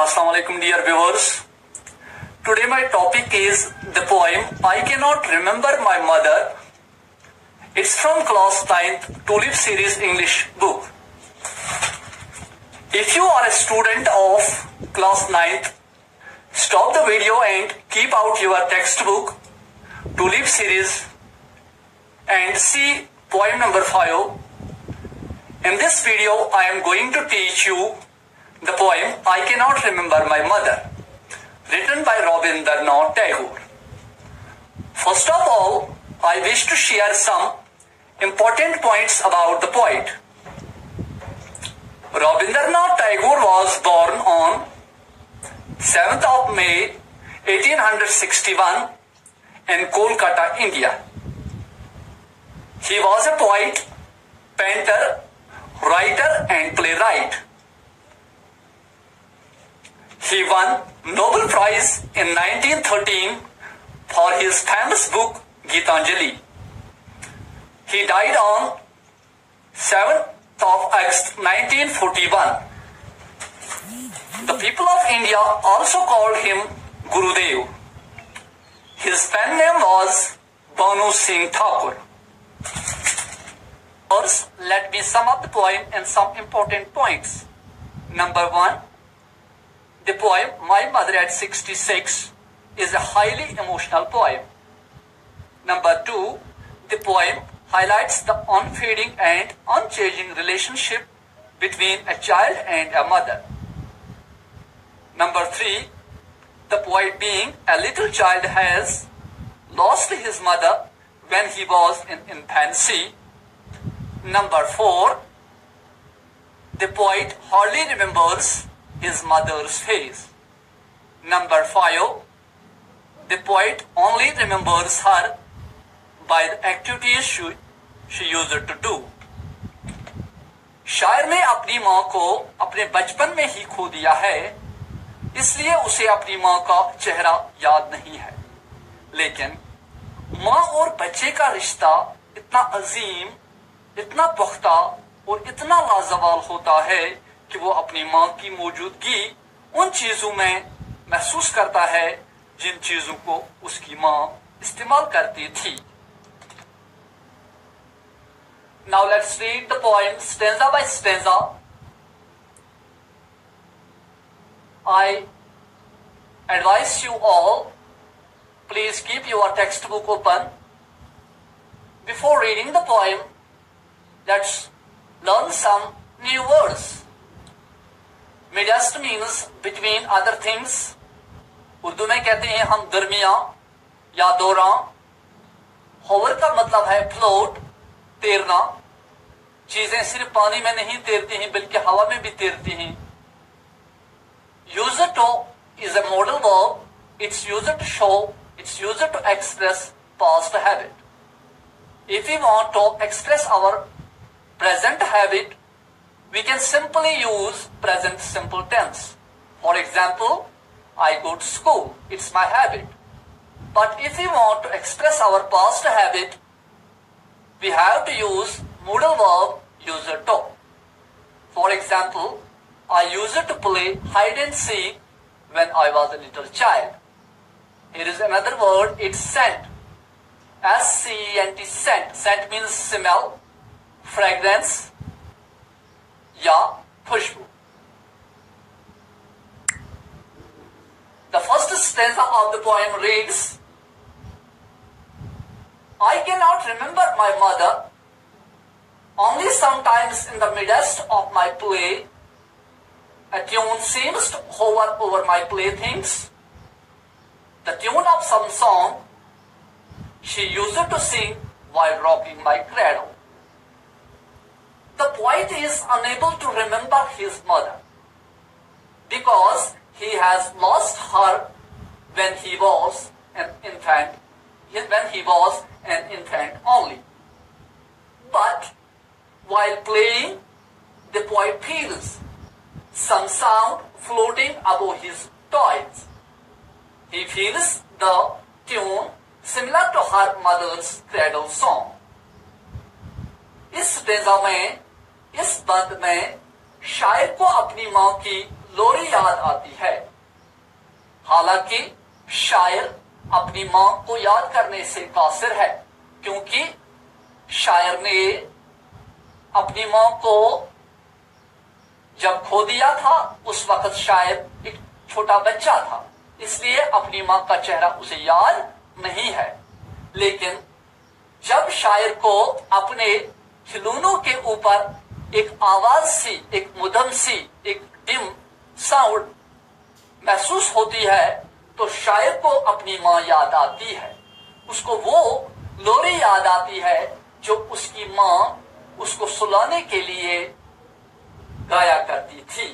Assalamu alaikum dear viewers. Today my topic is the poem I cannot remember my mother. It's from class 9th Tulip series English book. If you are a student of class 9th, stop the video and keep out your textbook Tulip series and see poem number 5. In this video I am going to teach you the poem I cannot remember my mother written by Rabindranath Tagore. First of all, I wish to share some important points about the poet. Rabindranath Tagore was born on 7th of May 1861 in Kolkata, India. He was a poet, painter, writer and playwright. He won Nobel Prize in 1913 for his famous book Gitanjali. He died on 7th of August 1941. The people of India also called him Gurudev. His pen name was Banu Singh Thakur. First, let me sum up the poem in some important points. Number one, the poem My Mother at 66 is a highly emotional poem. Number two, the poem highlights the unfading and unchanging relationship between a child and a mother. Number three, the poet being a little child has lost his mother when he was in infancy. Number four, the poet hardly remembers his mother's face. Number five, the poet only remembers her by the activities she, she used to do. शायर ने अपनी माँ को अपने बचपन में ही खो दिया है इसलिए उसे अपनी माँ का चेहरा याद नहीं है लेकिन माँ और बच्चे का रिश्ता इतना अजीम इतना पुख्ता और इतना लाजवाल होता है कि वो अपनी माँ की मौजूदगी उन चीज़ों में महसूस करता है जिन चीज़ों को उसकी माँ इस्तेमाल करती थी। Now let's read the poem stanza by stanza I advise you all please keep your textbook open before reading the poem let's learn some new words midst means between other things Urdu में कहते हैं हम दरमिया या दौरा hover का मतलब है फ्लोट तैरना। चीज़ें सिर्फ़ पानी में नहीं तैरती हैं, बल्कि हवा में भी तैरती हैं। Used to is a modal verb it's used to show it's used to express past habit if you want to express our present habit we can simply use present simple tense. For example, I go to school. It's my habit. But if we want to express our past habit, we have to use modal verb user to. For example, I used to play hide and seek when I was a little child. Here is another word, it's scent. S-C-E-N-T, scent. Scent means smell, fragrance, Ya Khushbu. The first stanza of the poem reads, I cannot remember my mother, only sometimes in the midst of my play, a tune seems to hover over my playthings. The tune of some song she used to sing while rocking my cradle. The poet is unable to remember his mother because he has lost her when he was an infant, when he was an infant only. But while playing, the poet feels some sound floating above his toys. He feels the tune similar to her mother's cradle song. इस स्टेजा में इस बंद में शायर को अपनी माँ की लोरी याद आती है। हालाँकि शायर अपनी माँ को याद करने से कासिर है, क्योंकि शायर ने अपनी माँ को जब खो दिया था, उस वक्त शायद एक छोटा बच्चा था, इसलिए अपनी माँ का चेहरा उसे याद नहीं है। लेकिन जब शायर को अपने खिलौनों के ऊपर एक आवाज़ सी, एक मुदम सी, एक डिम साउंड महसूस होती है तो शायर को अपनी माँ याद आती है। उसको वो लोरी याद आती है, जो उसकी माँ उसको सुलाने के लिए गाया करती थी।